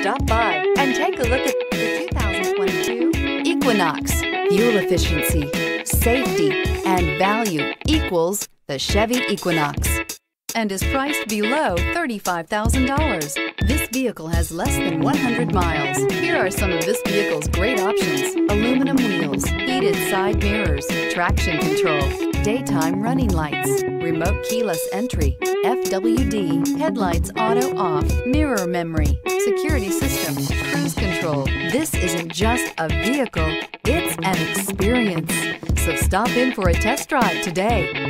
Stop by and take a look at the 2022 Equinox. Fuel efficiency, safety, and value equals the Chevy Equinox and is priced below $35,000. This vehicle has less than 100 miles. Here are some of this vehicle's great options. Aluminum wheels, heated side mirrors, traction control, daytime running lights, remote keyless entry, FWD, headlights auto off, mirror memory, security system, cruise control. This isn't just a vehicle, it's an experience. So stop in for a test drive today.